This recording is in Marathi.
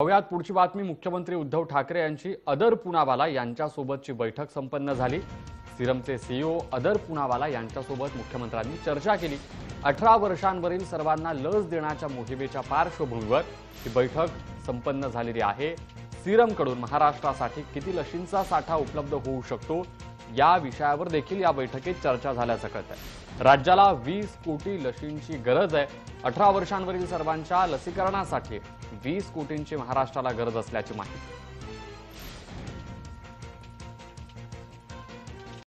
पाहुयात पुढची बातमी. मुख्यमंत्री उद्धव ठाकरे यांची अदर पुनावाला यांच्यासोबतची बैठक संपन्न झाली. सिरमचे सीईओ अदर पुनावाला यांच्यासोबत मुख्यमंत्र्यांनी चर्चा केली. अठरा वर्षांवरील सर्वांना लस देण्याच्या मोहिमेच्या पार्श्वभूमीवर ही बैठक संपन्न झालेली आहे. सीरमकडून महाराष्ट्रासाठी किती लशींचा साठा उपलब्ध होऊ शकतो या विषयावर देखील या बैठकीत चर्चा झाल्याचं कळत आहे राज्याला वीस कोटी लशींची गरज आहे. अठरा वर्षांवरील सर्वांच्या लसीकरणासाठी वीस कोटींची महाराष्ट्राला गरज असल्याची माहिती.